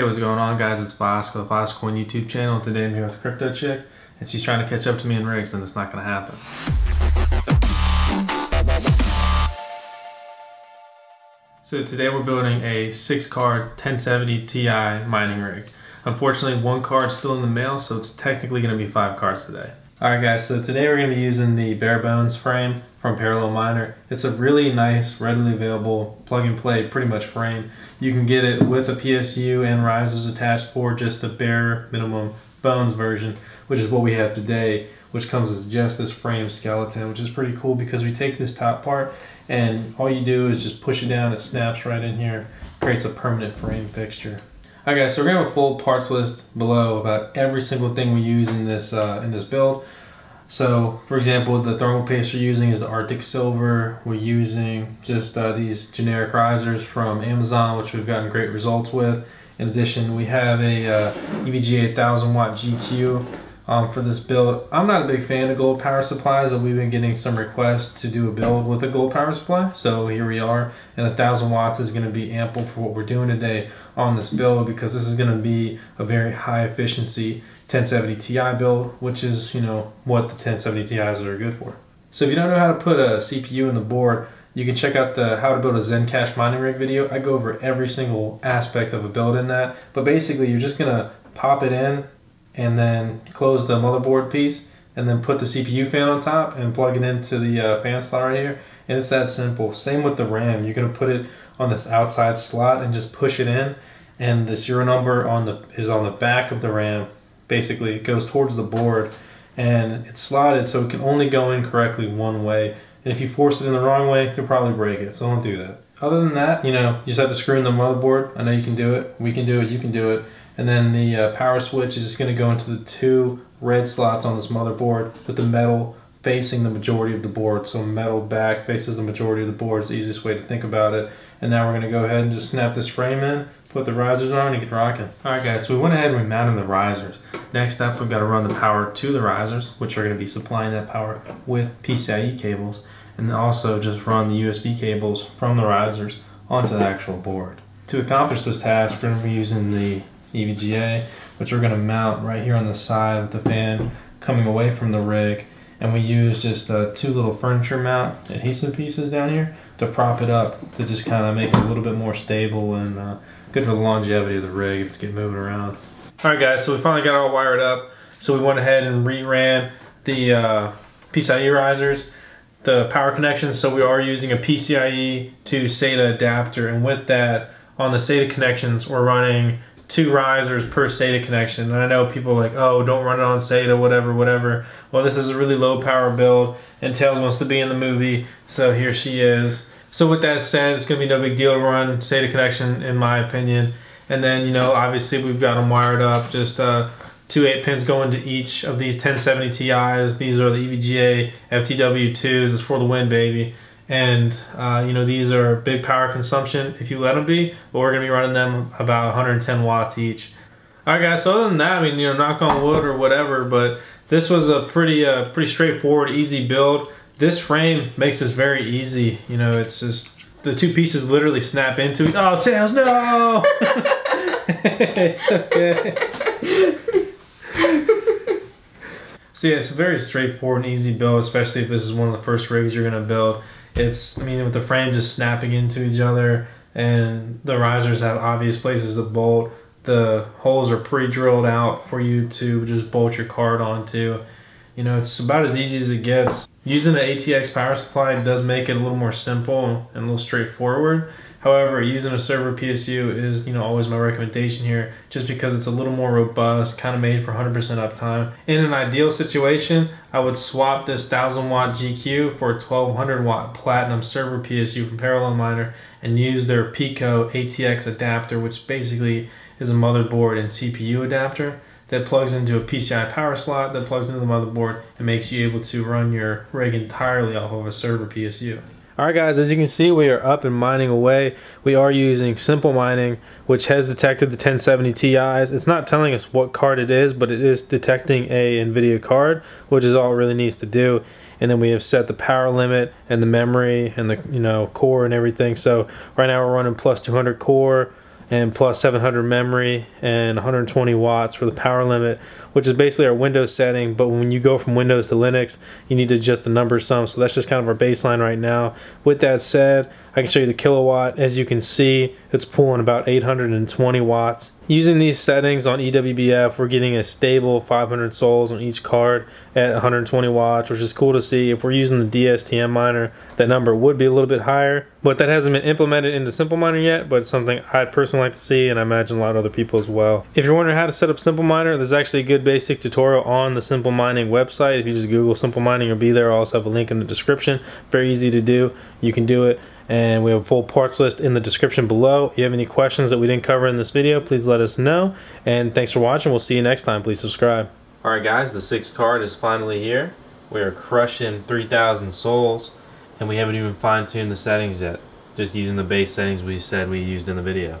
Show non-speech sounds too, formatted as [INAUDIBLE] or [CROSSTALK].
Hey, what's going on guys? It's VoskCoin, the VoskCoin YouTube channel. Today I'm here with Crypto Chick, and she's trying to catch up to me in rigs, and it's not gonna happen. So today we're building a six card 1070 Ti mining rig. Unfortunately, one card's still in the mail, so it's technically gonna be five cards today. Alright guys, so today we're going to be using the bare bones frame from Parallel Miner. It's a really nice, readily available, plug and play pretty much frame. You can get it with a PSU and risers attached or just the bare minimum bones version, which is what we have today, which comes as just this frame skeleton, which is pretty cool because we take this top part and all you do is just push it down, it snaps right in here, creates a permanent frame fixture. Okay, so we're gonna have a full parts list below about every single thing we use in this uh, in this build. So, for example, the thermal paste we're using is the Arctic Silver. We're using just uh, these generic risers from Amazon, which we've gotten great results with. In addition, we have a uh, EVGA 1000 watt GQ um, for this build. I'm not a big fan of gold power supplies, but we've been getting some requests to do a build with a gold power supply. So here we are, and a thousand watts is gonna be ample for what we're doing today on this build because this is gonna be a very high efficiency 1070 Ti build, which is, you know, what the 1070 Ti's are good for. So if you don't know how to put a CPU in the board, you can check out the how to build a Zencash mining rig video. I go over every single aspect of a build in that. But basically, you're just gonna pop it in and then close the motherboard piece and then put the CPU fan on top and plug it into the uh, fan slot right here. And it's that simple. Same with the RAM. You're gonna put it on this outside slot and just push it in and the serial number on the is on the back of the RAM. Basically it goes towards the board and it's slotted so it can only go in correctly one way. And if you force it in the wrong way you'll probably break it so don't do that. Other than that you know you just have to screw in the motherboard. I know you can do it. We can do it. You can do it and then the uh, power switch is just going to go into the two red slots on this motherboard with the metal facing the majority of the board. So metal back faces the majority of the board is the easiest way to think about it. And now we're going to go ahead and just snap this frame in, put the risers on and get rocking. Alright guys, so we went ahead and we mounted the risers. Next up we've got to run the power to the risers, which are going to be supplying that power with PCIe cables. And also just run the USB cables from the risers onto the actual board. To accomplish this task, we're going to be using the EVGA, which we're going to mount right here on the side of the fan coming away from the rig. And we use just uh, two little furniture mount adhesive pieces down here to prop it up to just kind of make it a little bit more stable and uh, good for the longevity of the rig if it's getting moving around. All right guys, so we finally got all wired up. So we went ahead and reran the uh, PCIe risers, the power connections. So we are using a PCIe to SATA adapter. And with that, on the SATA connections, we're running two risers per SATA connection. And I know people like, oh, don't run it on SATA, whatever, whatever. Well, this is a really low power build, and Tails wants to be in the movie, so here she is. So with that said, it's gonna be no big deal to run SATA connection, in my opinion. And then, you know, obviously we've got them wired up, just uh, two 8 pins going to each of these 1070 Ti's. These are the EVGA FTW2s, it's for the win, baby and uh, you know these are big power consumption if you let them be but we're gonna be running them about 110 watts each. All right guys so other than that i mean you know knock on wood or whatever but this was a pretty uh, pretty straightforward easy build. This frame makes this very easy you know it's just the two pieces literally snap into it oh tails no! [LAUGHS] It's okay. So yeah it's a very straightforward and easy build especially if this is one of the first rigs you're to build it's, I mean, with the frame just snapping into each other and the risers have obvious places to bolt, the holes are pre-drilled out for you to just bolt your card onto. You know, it's about as easy as it gets. Using an ATX power supply does make it a little more simple and a little straightforward. However, using a server PSU is, you know, always my recommendation here, just because it's a little more robust, kind of made for 100% uptime. In an ideal situation, I would swap this 1000 watt GQ for a 1200 watt Platinum server PSU from Parallel Miner and use their Pico ATX adapter, which basically is a motherboard and CPU adapter that plugs into a PCI power slot that plugs into the motherboard and makes you able to run your rig entirely off of a server PSU. Alright guys, as you can see, we are up and mining away. We are using Simple Mining, which has detected the 1070 Ti's. It's not telling us what card it is, but it is detecting a NVIDIA card, which is all it really needs to do. And then we have set the power limit and the memory and the you know core and everything. So right now we're running plus 200 core, and plus 700 memory and 120 watts for the power limit which is basically our Windows setting but when you go from Windows to Linux you need to adjust the number some so that's just kind of our baseline right now with that said I can show you the kilowatt as you can see it's pulling about 820 watts Using these settings on EWBF, we're getting a stable 500 sols on each card at 120 watts, which is cool to see. If we're using the DSTM miner, that number would be a little bit higher, but that hasn't been implemented into Simple Miner yet, but it's something I'd personally like to see, and I imagine a lot of other people as well. If you're wondering how to set up Simple Miner, there's actually a good good basic tutorial on the Simple Mining website. If you just Google Simple Mining, you'll be there. I also have a link in the description. Very easy to do. You can do it. And we have a full parts list in the description below. If you have any questions that we didn't cover in this video, please let us know. And thanks for watching. We'll see you next time. Please subscribe. Alright guys, the sixth card is finally here. We are crushing 3,000 sols. And we haven't even fine-tuned the settings yet. Just using the base settings we said we used in the video.